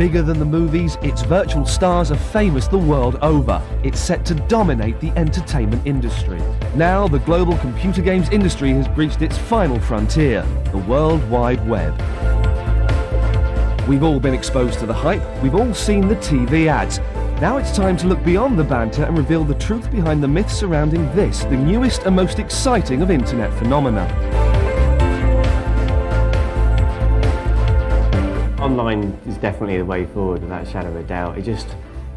Bigger than the movies, its virtual stars are famous the world over. It's set to dominate the entertainment industry. Now, the global computer games industry has breached its final frontier the World Wide Web. We've all been exposed to the hype, we've all seen the TV ads. Now it's time to look beyond the banter and reveal the truth behind the myths surrounding this, the newest and most exciting of internet phenomena. Online is definitely the way forward without a shadow of a doubt. It just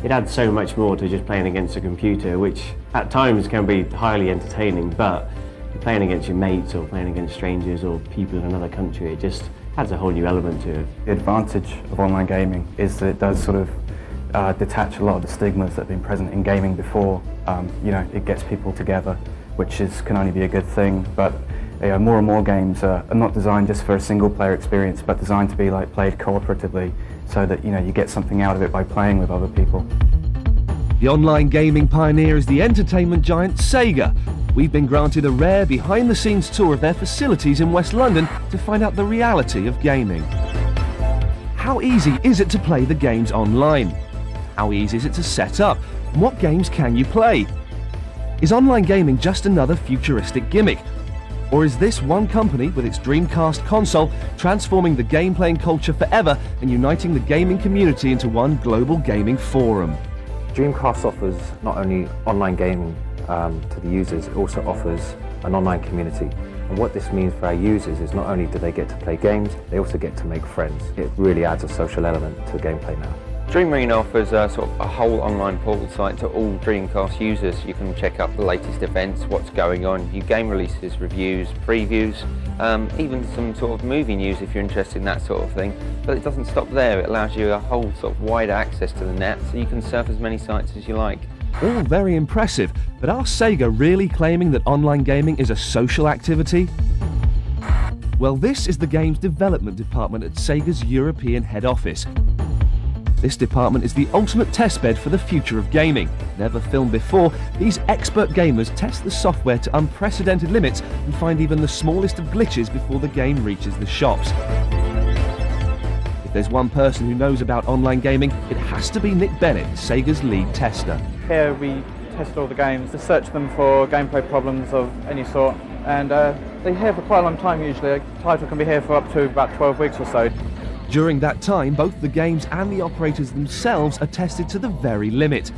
it adds so much more to just playing against a computer, which at times can be highly entertaining, but playing against your mates or playing against strangers or people in another country, it just adds a whole new element to it. The advantage of online gaming is that it does sort of uh, detach a lot of the stigmas that have been present in gaming before. Um, you know, it gets people together, which is can only be a good thing. But you know, more and more games are, are not designed just for a single player experience, but designed to be like played cooperatively, so that you know you get something out of it by playing with other people. The online gaming pioneer is the entertainment giant Sega. We've been granted a rare behind the scenes tour of their facilities in West London to find out the reality of gaming. How easy is it to play the games online? How easy is it to set up? What games can you play? Is online gaming just another futuristic gimmick? Or is this one company with its Dreamcast console transforming the game playing culture forever and uniting the gaming community into one global gaming forum? Dreamcast offers not only online gaming um, to the users, it also offers an online community. And what this means for our users is not only do they get to play games, they also get to make friends. It really adds a social element to gameplay now. Dreamarena offers a, sort of a whole online portal site to all Dreamcast users. You can check up the latest events, what's going on, new game releases, reviews, previews, um, even some sort of movie news if you're interested in that sort of thing. But it doesn't stop there. It allows you a whole sort of wider access to the net so you can surf as many sites as you like. All very impressive, but are Sega really claiming that online gaming is a social activity? Well, this is the game's development department at Sega's European head office. This department is the ultimate testbed for the future of gaming. Never filmed before, these expert gamers test the software to unprecedented limits and find even the smallest of glitches before the game reaches the shops. If there's one person who knows about online gaming, it has to be Nick Bennett, Sega's lead tester. Here we test all the games, to search them for gameplay problems of any sort, and uh, they're here for quite a long time usually. A title can be here for up to about 12 weeks or so. During that time, both the games and the operators themselves are tested to the very limit.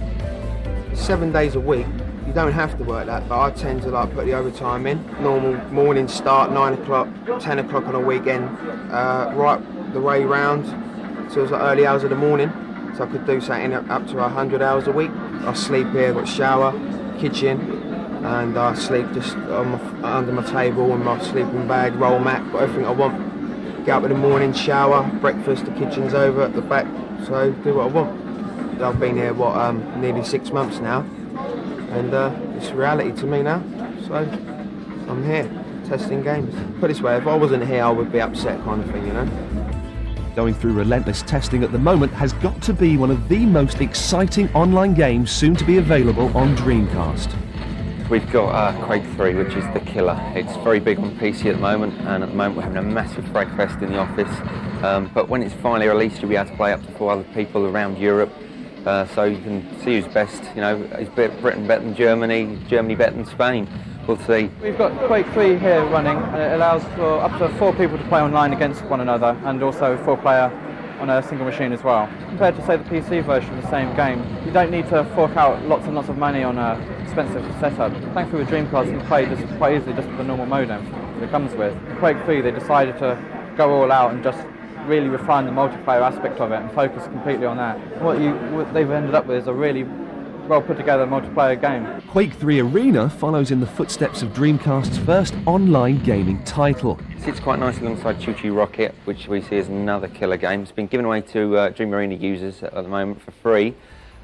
Seven days a week, you don't have to work that, but I tend to like put the overtime in. Normal morning start, nine o'clock, ten o'clock on a weekend, uh, right the way round so it's like early hours of the morning. So I could do something up to 100 hours a week. I sleep here, got shower, kitchen, and I sleep just my, under my table in my sleeping bag, roll mat, got everything I want get up in the morning, shower, breakfast, the kitchen's over at the back, so do what I want. I've been here, what, um, nearly six months now, and uh, it's reality to me now, so I'm here, testing games. Put this way, if I wasn't here, I would be upset kind of thing, you know? Going through relentless testing at the moment has got to be one of the most exciting online games soon to be available on Dreamcast. We've got uh, Quake 3, which is the killer. It's very big on PC at the moment, and at the moment we're having a massive frag fest in the office. Um, but when it's finally released, you'll be able to play up to four other people around Europe. Uh, so you can see who's best. You know, is Britain better than Germany? Germany better than Spain? We'll see. We've got Quake 3 here running, and it allows for up to four people to play online against one another, and also four-player on a single machine as well. Compared to say the PC version of the same game, you don't need to fork out lots and lots of money on a expensive setup. Thankfully with Dreamcast you can play just quite easily just with the normal modem that it comes with. Quake 3 they decided to go all out and just really refine the multiplayer aspect of it and focus completely on that. What, you, what they've ended up with is a really well put together multiplayer game. Quake 3 Arena follows in the footsteps of Dreamcast's first online gaming title. It sits quite nicely alongside ChuChu Rocket, which we see as another killer game. It's been given away to uh, Dreamarena users at the moment for free,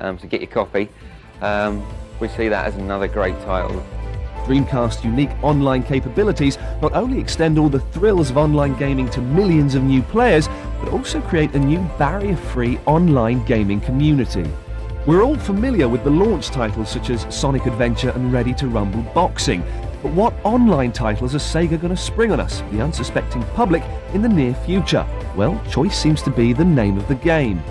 um, so get your copy. Um, we see that as another great title. Dreamcast's unique online capabilities not only extend all the thrills of online gaming to millions of new players, but also create a new barrier-free online gaming community. We're all familiar with the launch titles such as Sonic Adventure and Ready to Rumble Boxing, but what online titles are Sega going to spring on us, the unsuspecting public, in the near future? Well, choice seems to be the name of the game.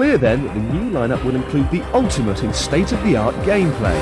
Clear then that the new lineup will include the ultimate in state-of-the-art gameplay.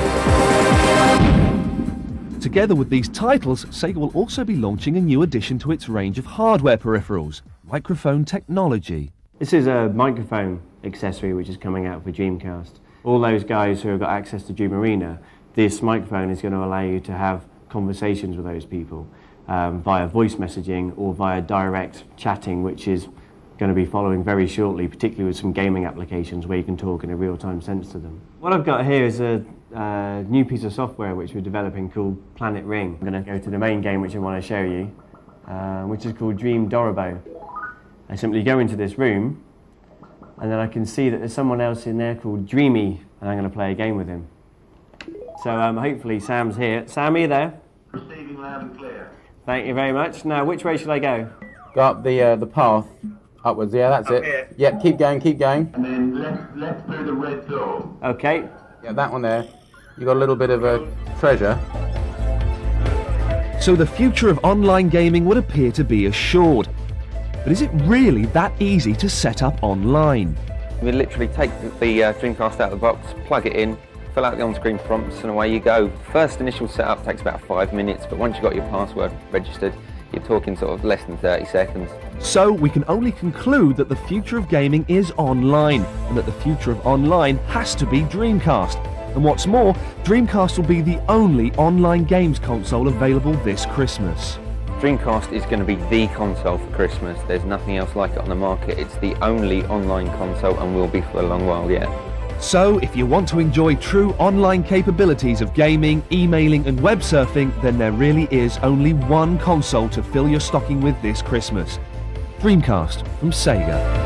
Together with these titles, Sega will also be launching a new addition to its range of hardware peripherals, microphone technology. This is a microphone accessory which is coming out for Dreamcast. All those guys who have got access to Dreamarena, this microphone is going to allow you to have conversations with those people um, via voice messaging or via direct chatting, which is going to be following very shortly, particularly with some gaming applications where you can talk in a real-time sense to them. What I've got here is a uh, new piece of software which we're developing called Planet Ring. I'm going to go to the main game which I want to show you, uh, which is called Dream Dorobo. I simply go into this room and then I can see that there's someone else in there called Dreamy and I'm going to play a game with him. So um, hopefully Sam's here. Sam, are you there? Receiving loud and clear. Thank you very much. Now, which way should I go? Go up the uh, the path upwards. Yeah, that's Up it. here. Yeah, keep going, keep going. And then left, left through the red door. Okay. Yeah, that one there. You got a little bit of a treasure. So the future of online gaming would appear to be assured. But is it really that easy to set up online? We literally take the uh, Dreamcast out of the box, plug it in, fill out the on-screen prompts, and away you go. First initial setup takes about five minutes, but once you've got your password registered, you're talking sort of less than 30 seconds. So we can only conclude that the future of gaming is online, and that the future of online has to be Dreamcast. And what's more, Dreamcast will be the only online games console available this Christmas. Dreamcast is going to be the console for Christmas. There's nothing else like it on the market. It's the only online console and will be for a long while yet. So, if you want to enjoy true online capabilities of gaming, emailing, and web surfing, then there really is only one console to fill your stocking with this Christmas Dreamcast from Sega.